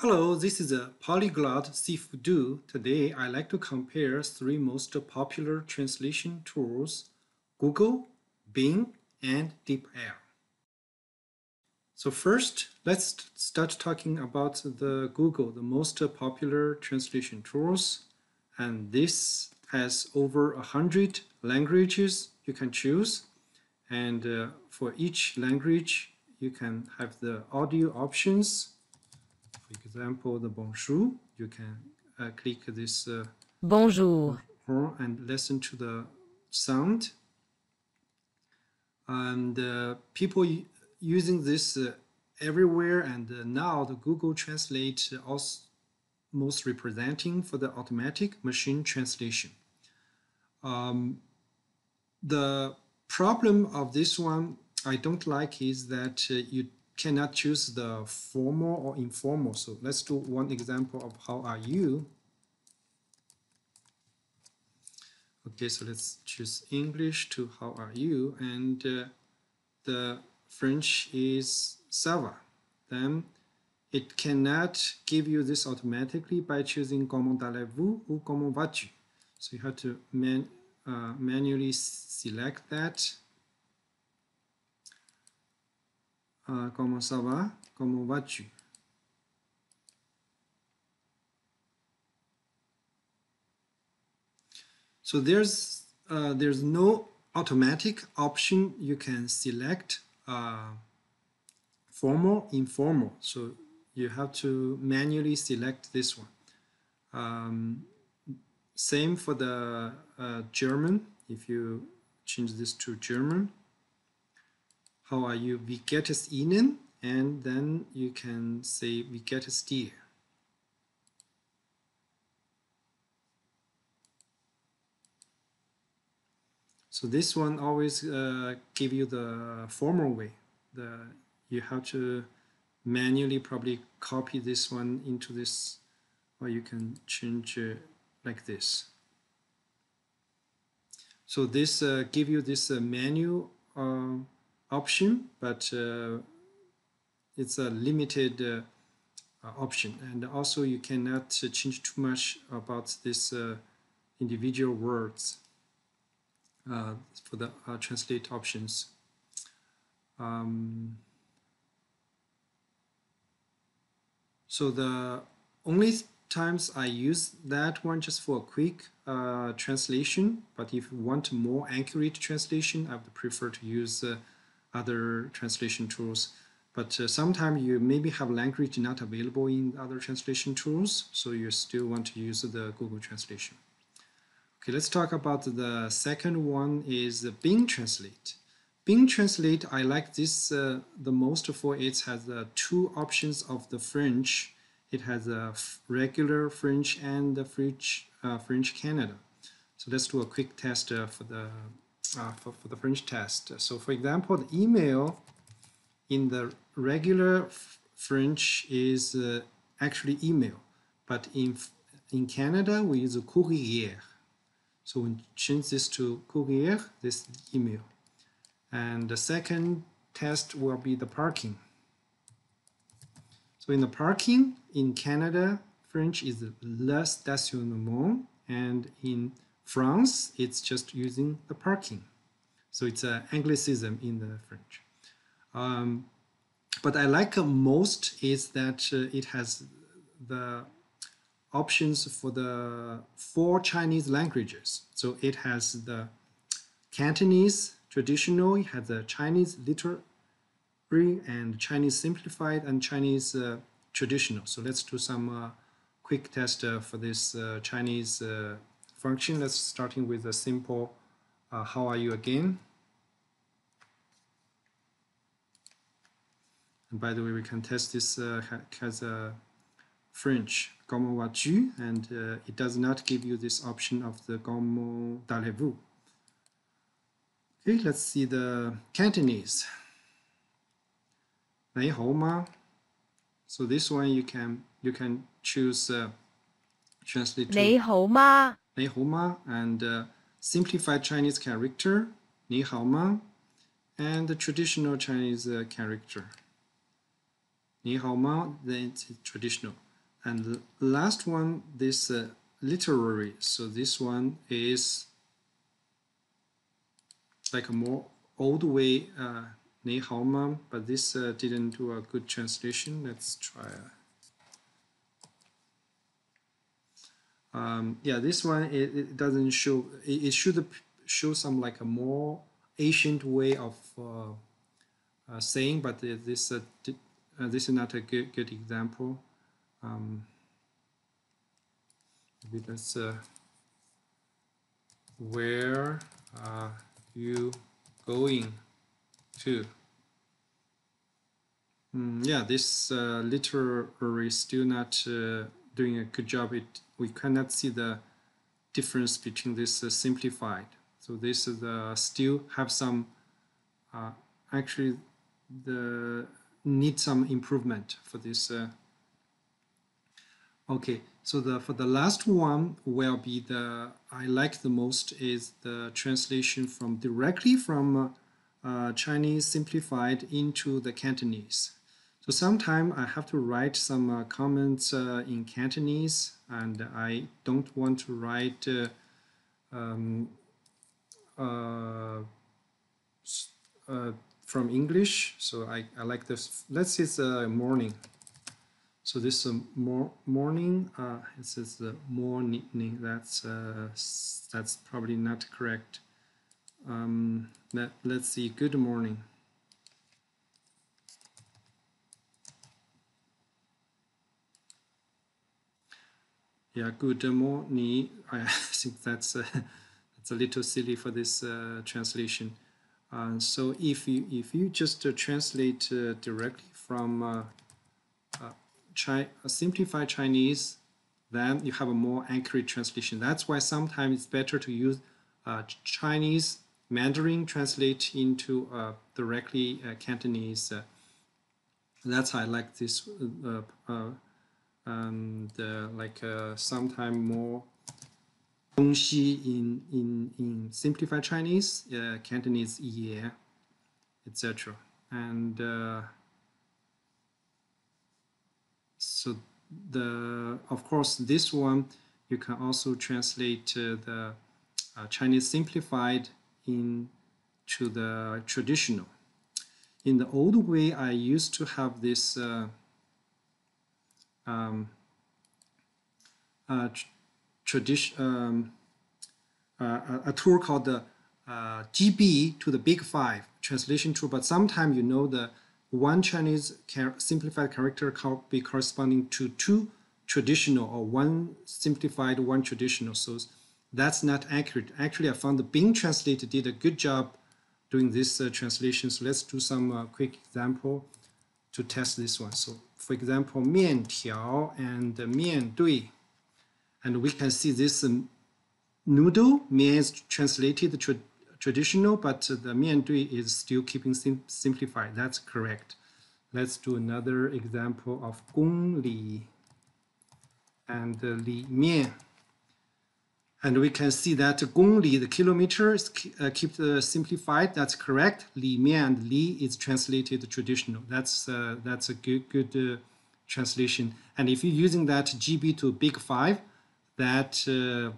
Hello, this is a polyglot Sifu Du. Today I like to compare three most popular translation tools, Google, Bing, and DeepL. So first, let's start talking about the Google, the most popular translation tools. And this has over a hundred languages you can choose. And uh, for each language, you can have the audio options for example, the bonjour, you can uh, click this uh, Bonjour. and listen to the sound. And uh, people using this uh, everywhere, and uh, now the Google Translate also most representing for the automatic machine translation. Um, the problem of this one I don't like is that uh, you cannot choose the formal or informal. So let's do one example of how are you. Okay, so let's choose English to how are you and uh, the French is ça va. Then it cannot give you this automatically by choosing comment allez-vous or comment vas-tu. So you have to man, uh, manually select that Uh, ça va? Vas-tu? So there's uh, there's no automatic option you can select uh, formal, informal. So you have to manually select this one. Um, same for the uh, German. If you change this to German, how are you? Wie geht es Ihnen? And then you can say wie geht es dir? So this one always uh, give you the formal way. The you have to manually probably copy this one into this, or you can change it like this. So this uh, give you this uh, menu uh, option, but uh, it's a limited uh, option. And also you cannot change too much about this uh, individual words for the translate options. Um, so the only times I use that one just for a quick uh, translation, but if you want more accurate translation, I would prefer to use uh, other translation tools. But uh, sometimes you maybe have language not available in other translation tools, so you still want to use the Google Translation. Okay, let's talk about the second one is Bing Translate. Bing Translate, I like this uh, the most for it has uh, two options of the French. It has a regular French and the French, uh, French Canada. So let's do a quick test uh, for the uh, for, for the French test. So for example, the email in the regular French is uh, actually email, but in, in Canada we use courrier. So we change this to courrier, this email. And the second test will be the parking. So in the parking, in Canada, French is le stationnement, and in France, it's just using the parking. So it's an anglicism in the French. Um, but I like most is that uh, it has the options for the four Chinese languages. So it has the Cantonese traditional, it has the Chinese literary and Chinese simplified and Chinese uh, traditional. So let's do some uh, quick test uh, for this uh, Chinese uh, function. Let's starting with a simple uh, how are you again. And by the way, we can test this uh, has a French comment vas-tu and uh, it does not give you this option of the comment allez-vous. Okay, let's see the Cantonese. 你好吗? So this one you can you can choose uh, translate to 你好吗? Lei and uh, simplified Chinese character, Ni and the traditional Chinese uh, character, Ni then it's traditional. And the last one, this uh, literary, so this one is like a more old way, uh, Ni but this uh, didn't do a good translation. Let's try uh, Um, yeah, this one it, it doesn't show. It, it, should show some like a more ancient way of uh, uh, saying, but this uh, uh, this is not a good good example. Um, maybe that's uh, where are you going to? Mm, yeah, this uh, literary is still not uh, doing a good job. It we cannot see the difference between this uh, simplified. So this is uh, still have some uh, actually the need some improvement for this. Uh, okay, so the for the last one will be the I like the most is the translation from directly from uh, Chinese simplified into the Cantonese. So sometimes I have to write some comments in Cantonese and I don't want to write uh, um, uh, uh, from English. So I, I like this. Let's say it's a morning. So this is mor morning. Uh, it says the morning. That's that's probably not correct. Um, let, let's see. Good morning. Yeah, good morning. I think that's uh, that's a little silly for this uh, translation. Uh, so if you if you just uh, translate uh, directly from uh, simplified Chinese, then you have a more accurate translation. That's why sometimes it's better to use Chinese Mandarin translate into directly Cantonese. that's how I like this and uh, like uh, sometime more 东西 in in in simplified Chinese, uh, Cantonese 也 etc. And uh, so the of course this one you can also translate uh, the uh, Chinese simplified into the traditional. In the old way, I used to have this uh, um, uh, tradition, um, uh, a tool called the uh, GB to the Big Five translation tool. But sometimes you know the one Chinese char simplified character can be corresponding to two traditional or one simplified, one traditional. So that's not accurate. Actually, I found the Bing translator did a good job doing this uh, translation. So let's do some uh, quick example to test this one. So for example, 面条 and 面对. And we can see this um, noodle, 面 is translated tra traditional, but the 面对 is still keeping sim simplified. That's correct. Let's do another example of 公里 and 里面. And we can see that 公里, the kilometer, is uh, keep uh, simplified. That's correct. Li Mian Li is translated traditional. That's uh, that's a good good uh, translation. And if you're using that GB to big five, that uh,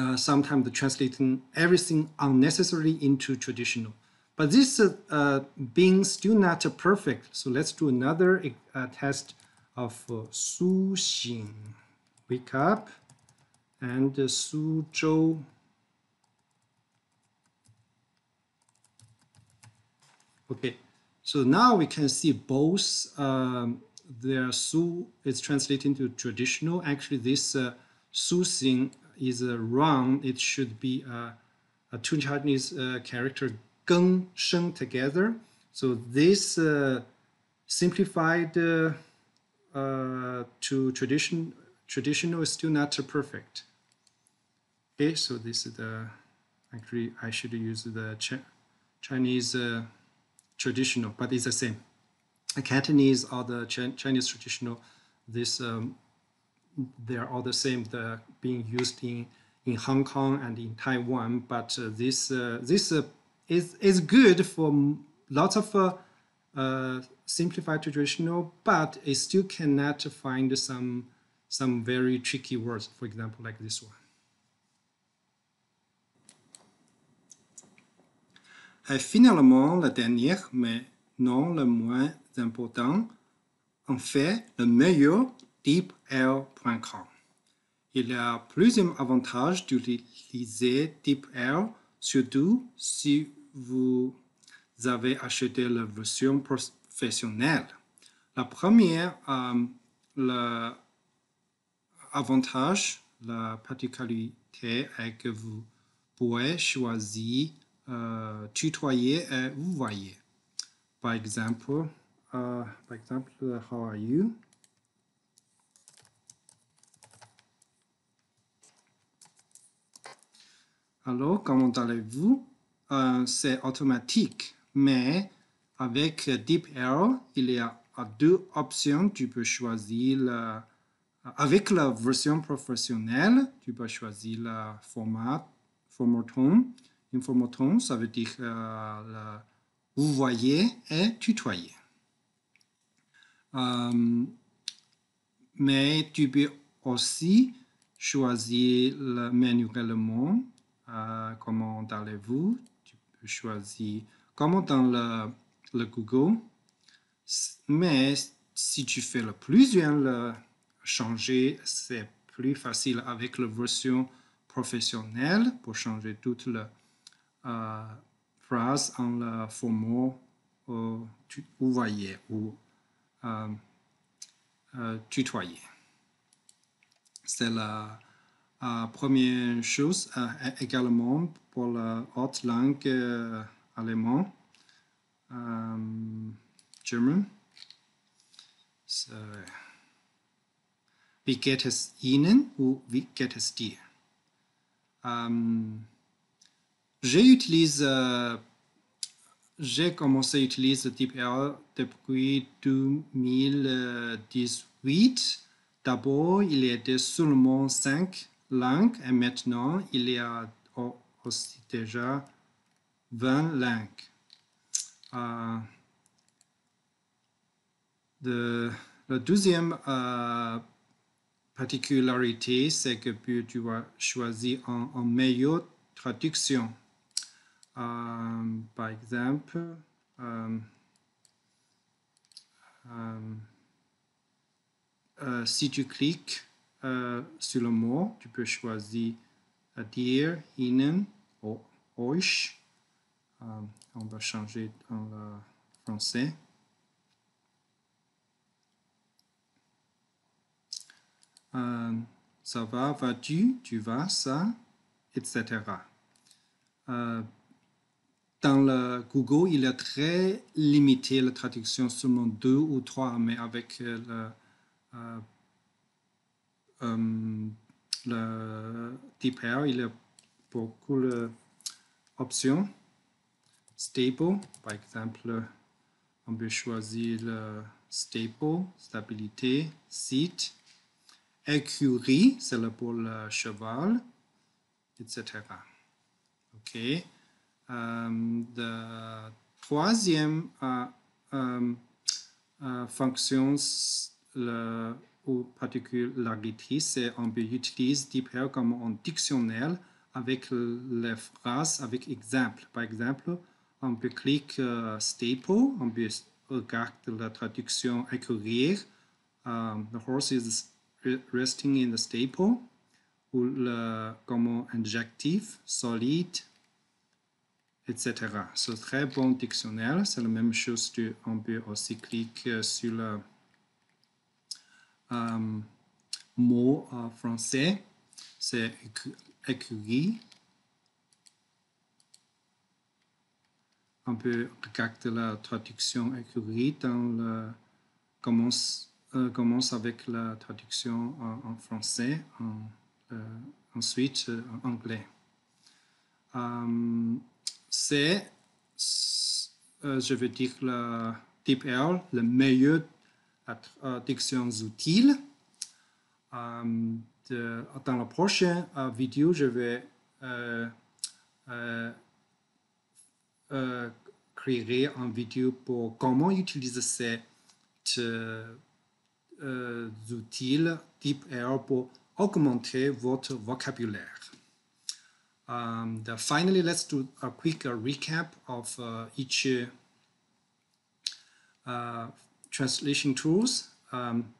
uh, sometimes translating everything unnecessarily into traditional. But this Bing still not perfect. So let's do another test of uh, Su Xing. Wake up and Suzhou. Okay, so now we can see both um, their Su is translated into traditional. Actually, this uh, Su Xing is uh, wrong. It should be uh, a two Chinese uh, character Geng Sheng together. So this uh, simplified uh, uh, to tradition traditional is still not perfect. Okay, so this is the, actually I should use the Ch Chinese uh, traditional, but it's the same. The Cantonese or the Ch Chinese traditional, this um, they're all the same, the being used in, in Hong Kong and in Taiwan, but uh, this, uh, this uh, is, is good for lots of uh, uh, simplified traditional, but it still cannot find some some very tricky words, for example, like this one. Et finalement, la dernière, mais non le moins important, en fait, le meilleur DeepL.com. Il y a plusieurs avantages d'utiliser DeepL, surtout si vous avez acheté la version professionnelle. La première, euh, l'avantage, la particularité est que vous pouvez choisir euh, tutoyer et vous voyez. Par exemple, euh, par exemple, how are you? Alors, comment allez-vous? Euh, c'est automatique, mais avec DeepL, il y a deux options. Tu peux choisir avec la version professionnelle, tu peux choisir le format, formaton. Un formaton, ça veut dire euh, vous voyez et tutoyer. Euh, mais tu peux aussi choisir le manuellement euh, comment allez-vous Tu peux choisir comment dans le, le Google. Mais si tu fais le plusieurs le changer, c'est plus facile avec la version professionnelle pour changer toute la phrase en le format euh, voyez ou euh, euh, tutoyer. C'est la euh, première chose, euh, également pour la haute langue euh, allemande, German. wie geht es Ihnen wie geht es dir? J'utilise, j'ai commencé à utiliser DeepL depuis 2018. D'abord, il y était seulement 5 langues et maintenant il y a aussi déjà 20 langues. Euh, la deuxième euh, particularité, c'est que tu vas choisir en, meilleure traduction. Par exemple, euh, si tu cliques euh, sur le mot, tu peux choisir dire, ihnen, ou euch. On va changer en le français. Ça va, vas-tu, tu vas, ça, etc. dans le Google, il est très limité la traduction, seulement deux ou trois, mais avec le euh, le DeepL, il y a beaucoup d'options. Stable, par exemple, on peut choisir le stable, stabilité, site. Écurie, c'est pour le cheval, etc. OK. La troisième uh, um, uh, fonction, le ou particularité, c'est on peut utiliser DeepL comme un dictionnaire avec les phrases, avec exemple. Par exemple, on peut cliquer staple, on peut regarder la traduction écrire. Um, the horse is resting in the staple. Ou le, comme adjectif, solide, etc. C'est très bon dictionnaire. C'est la même chose. On peut aussi cliquer sur le euh, mot français, c'est écurie. On peut regarder la traduction écurie dans le commence, euh, commence avec la traduction en, français, euh, ensuite en anglais. C'est, je veux dire, le type L, le meilleur traductions utiles. Euh, de, dans la prochaine euh, vidéo, je vais euh, créerai une vidéo pour comment utiliser ces euh, outils DeepL pour augmenter votre vocabulaire. Um, the, finally, let's do a quick uh, recap of uh, each uh, translation tools. Um,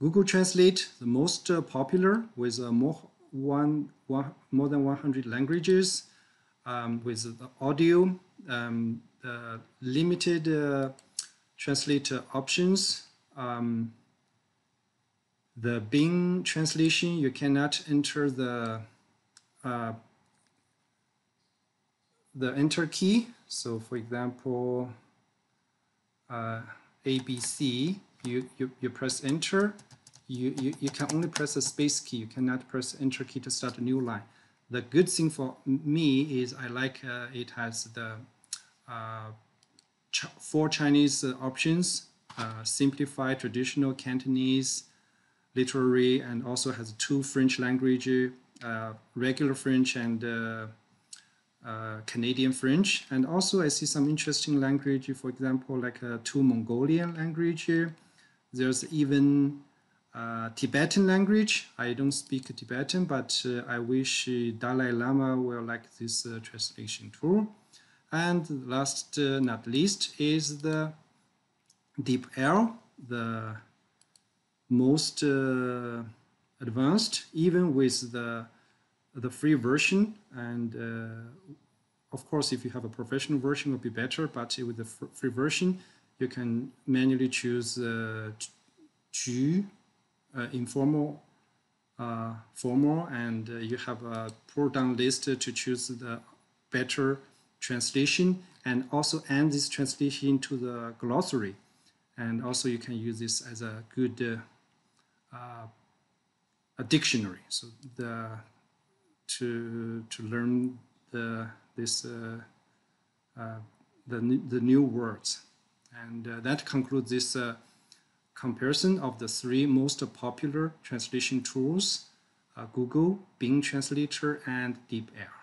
Google Translate, the most uh, popular with uh, more, one, one, more than 100 languages, um, with the audio, um, limited uh, translator options. Um, the Bing translation, you cannot enter the uh, the enter key. So for example, uh, ABC, you, you, you press enter, you, you, you can only press the space key. You cannot press enter key to start a new line. The good thing for me is I like uh, it has the uh, ch four Chinese uh, options, uh, simplified, traditional, Cantonese, literary, and also has two French language, uh, regular French and uh, uh, Canadian French. And also I see some interesting language, for example, like uh, two Mongolian language. Here. There's even uh, Tibetan language. I don't speak Tibetan, but uh, I wish Dalai Lama will like this translation tool. And last not least is the DeepL, the most advanced, even with the the free version. And uh, of course, if you have a professional version, it would be better. But with the free version, you can manually choose uh, uh, informal, uh, formal, and uh, you have a pull down list to choose the better translation and also add this translation to the glossary. And also you can use this as a good uh, a dictionary. So the to to learn the this uh, uh, the the new words, and uh, that concludes this uh, comparison of the three most popular translation tools: uh, Google, Bing Translator, and DeepL.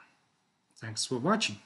Thanks for watching.